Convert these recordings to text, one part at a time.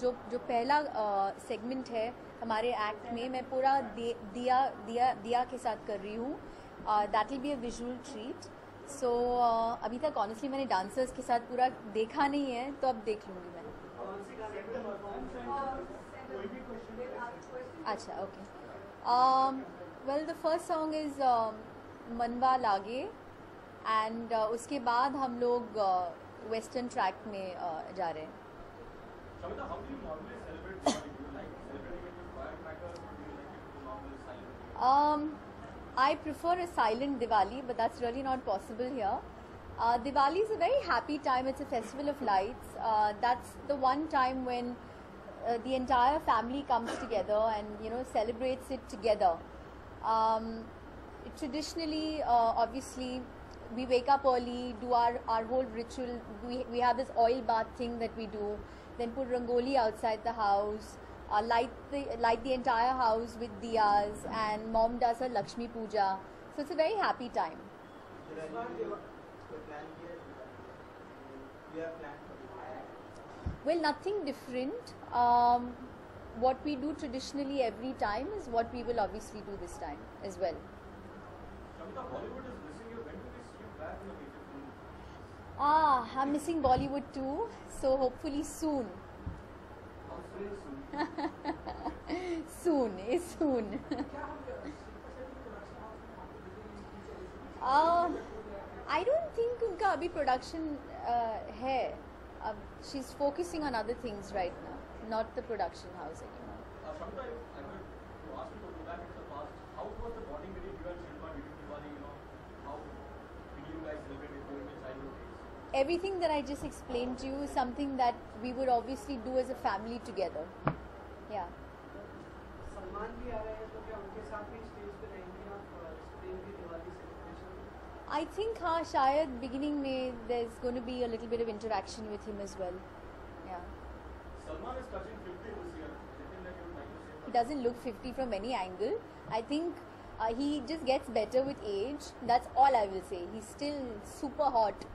जो जो पहला सेगमेंट है हमारे एक्ट में, मैं पूरा दिया दिया दिया के साथ कर रही हूँ। That will be a visual treat so अभी तक ऑनेस्टली मैंने डांसर्स के साथ पूरा देखा नहीं है तो अब देख लूँगी मैं। अच्छा okay well the first song is Manwa Laage and उसके बाद हम लोग वेस्टर्न ट्रैक में जा रहे हैं। Um, I prefer a silent Diwali, but that's really not possible here. Uh, Diwali is a very happy time. It's a festival of lights. Uh, that's the one time when uh, the entire family comes together and you know celebrates it together. Um, traditionally, uh, obviously, we wake up early, do our, our whole ritual. We, we have this oil bath thing that we do. Then put rangoli outside the house. Uh, light the light the entire house with diyas, and mom does her Lakshmi puja. So it's a very happy time. Well, nothing different. Um, what we do traditionally every time is what we will obviously do this time as well. Shamita, Bollywood is missing you. When do we see you back in the feature film? Ah, I'm missing Bollywood too, so hopefully soon. soon, is soon. uh, I don't think उनका अभी production uh, है. Uh, she's focusing on other things right now, not the production house anymore. Uh, Shamita, if I Everything that I just explained to you is something that we would obviously do as a family together. Yeah. Salman भी आ रहे हैं तो क्या उनके साथ भी stage पे रहेंगे आप अ, इस प्रेम की दिवाली सेलिब्रेशन में I think हाँ शायद beginning में there's going to be a little bit of interaction with him as well. Yeah. Salman is touching 50 this year. Anything that you would like to say? He doesn't look 50 from any angle. I think uh, he just gets better with age. That's all I will say. He's still super hot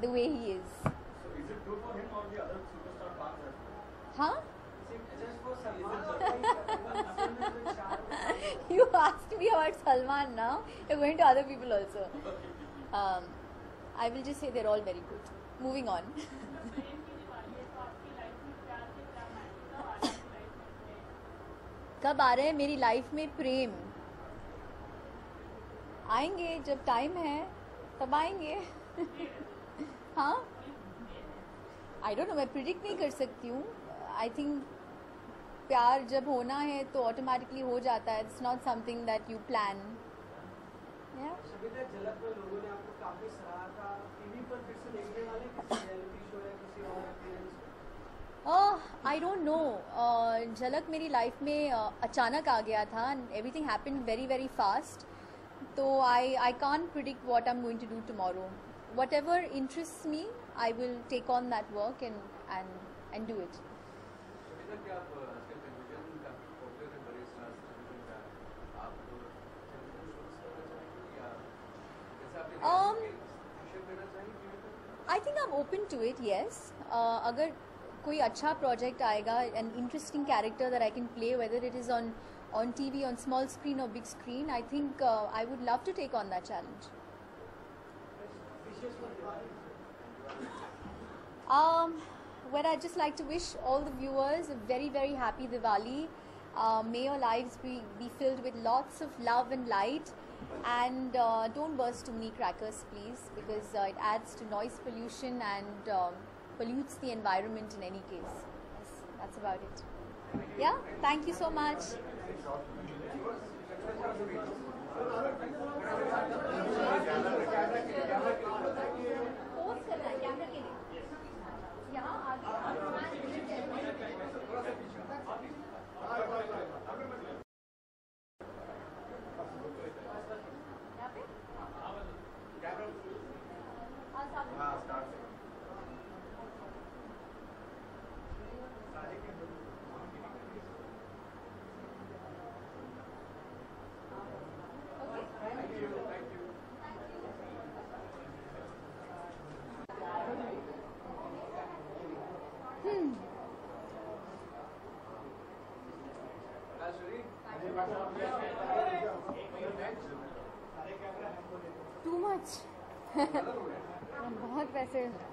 the way he is. So is it true for him or the other superstar parts as well? Huh? Just for Salman और वही करेगा में चार You asked me about Salman now. You're going to other people also. Um, I will just say they're all very good. Moving on. कब आ रहे हैं मेरी life में प्रेम आएंगे जब टाइम है तब आएंगे हाँ। आई डोंट नो मैं प्रिडिक्ट नहीं कर सकती हूँ। आई थिंक प्यार जब होना है तो ऑटोमेटिकली हो जाता है। It's not something that you plan? I don't know Jhalak मेरी लाइफ में uh, अचानक आ गया था everything happen very very fast तो I I can't predict what I am going to do tomorrow what ever interest me I will take on that work and and and do it Savita क्या आप आजकल television काफी popular है बड़े stars television का आप television shows करना चाहेंगे या जैसे आपने Um, फ्यूचर करना चाहेंगे टीवी पर I think I am open to it yes अगर कोई अच्छा प्रोजेक्ट आएगा an interesting character that I can play whether it is on on T V on small screen और big screen I think I would love to take on that challenge wishes for Diwali Um, well, I'd just like to wish all the viewers a very, very happy Diwali. Uh, may your lives be, be filled with lots of love and light. And uh, don't burst too many crackers, please, because uh, it adds to noise pollution and um, pollutes the environment in any case. Yes, that's about it. Yeah, thank you so much. बहुत पैसे अनिता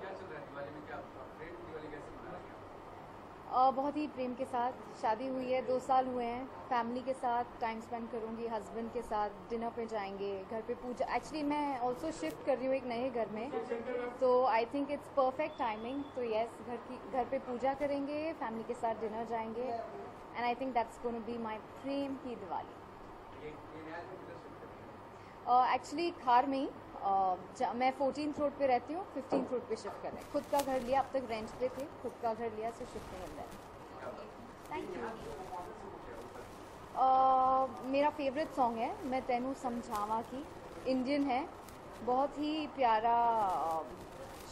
क्या चल रहा है दिवाली में क्या प्रेम की दिवाली कैसे मना रही हैं आप? अ, बहुत ही प्रेम के साथ शादी हुई है, दो साल हुए हैं फैमिली के साथ टाइम स्पेंड करूँगी हस्बैंड के साथ डिनर पे जाएँगे, घर पे पूजा। एक्चुअली मैं ऑल्सो शिफ्ट कर रही हूँ एक नए घर में। तो I think it's perfect timing तो यस घर की, घर पे पूजा करेंगे फैमिली के साथ डिनर जाएँगे। And I think that's gonna be my Prem की दिवाली ये ये नया घर किधर शिफ्ट कर एक्चुअली खार में ही ज- मैं फोर्टीन रोड पे रहती हूँ फिफ्टीन रोड पे शिफ्ट कर रहे हैं। खुद का घर लिया, अब तक रेंट पे थे, खुद का घर लिया सो शिफ्ट मिल रहा है। थैंक यू मेरा फेवरेट सॉन्ग है, मैं तेनू समझावा की। इंडियन है, बहुत ही प्यारा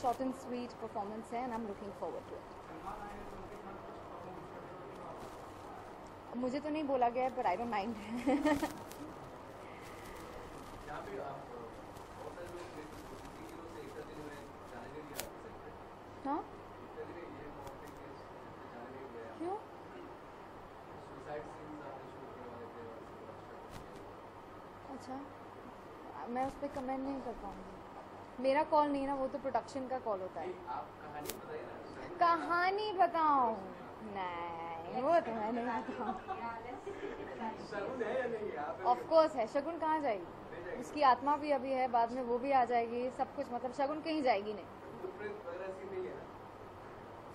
शॉर्ट एंड स्वीट परफॉर्मेंस है and I am looking forward to it मुझे तो नहीं बोला गया पर आई डोंट माइंड यहाँ पे आप बहुत सारे लोग से एक दिन में जाने नहीं दिया आपके सेट पे हाँ? क्यों? अच्छा मैं उस पर कमेंट नहीं कर पाऊँगी। मेरा कॉल नहीं ना वो तो प्रोडक्शन का कॉल होता है। आप कहानी बताइए कहानी बताऊँ? नहीं वो तो मैं नहीं बताऊँ। है ऑफ़ कोर्स है शगुन कहाँ जाएगी? उसकी आत्मा भी अभी है बाद में वो भी आ जाएगी सब कुछ मतलब शगुन कहीं जाएगी नहीं।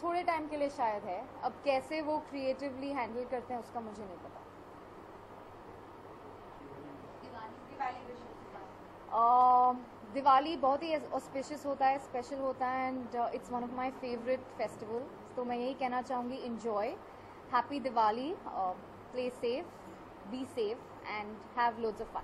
थोड़े टाइम के लिए शायद है। अब कैसे वो क्रिएटिवली हैंडल करते हैं उसका मुझे नहीं पता। दिवाली बहुत ही ऑस्पिशियस होता है स्पेशल होता है and it's one of my favourite festival तो मैं यही कहना चाहूँगी enjoy happy Diwali play safe be safe and have loads of fun